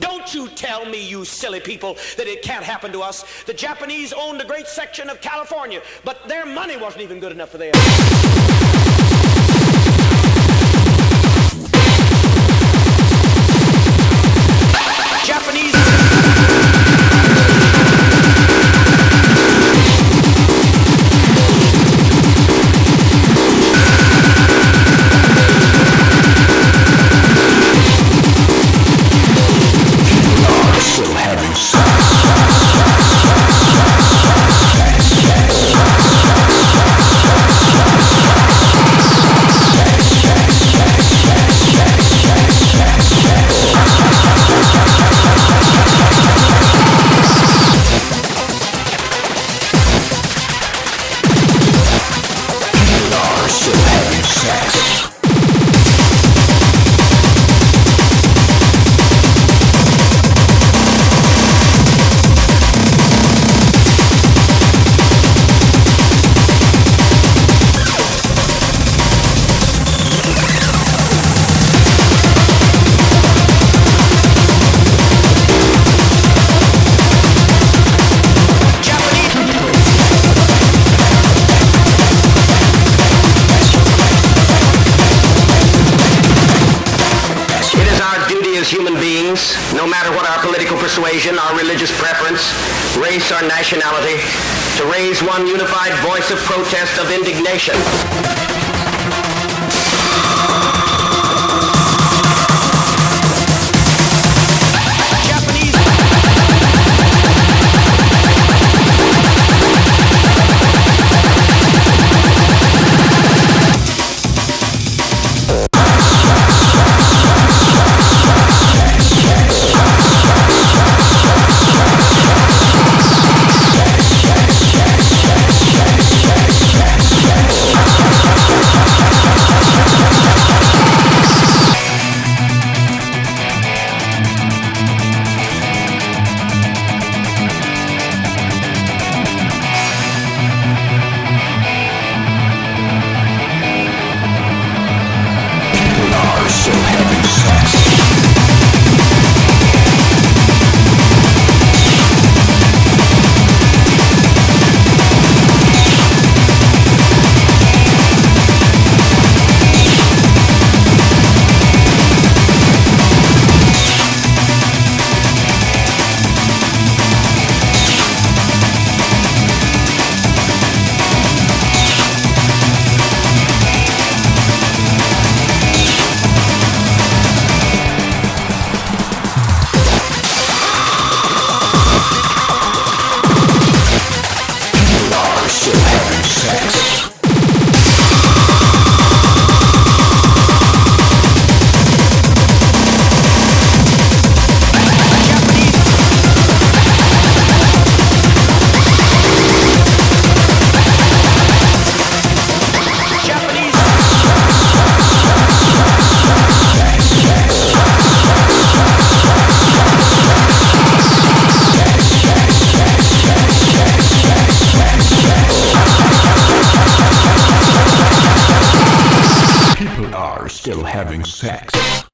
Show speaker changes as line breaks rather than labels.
Don't you tell me, you silly people, that it can't happen to us. The Japanese owned a great section of California, but their money wasn't even good enough for theirs.
No matter what our political persuasion, our religious preference, race, or nationality, to raise one unified voice of protest, of indignation.
still having sex.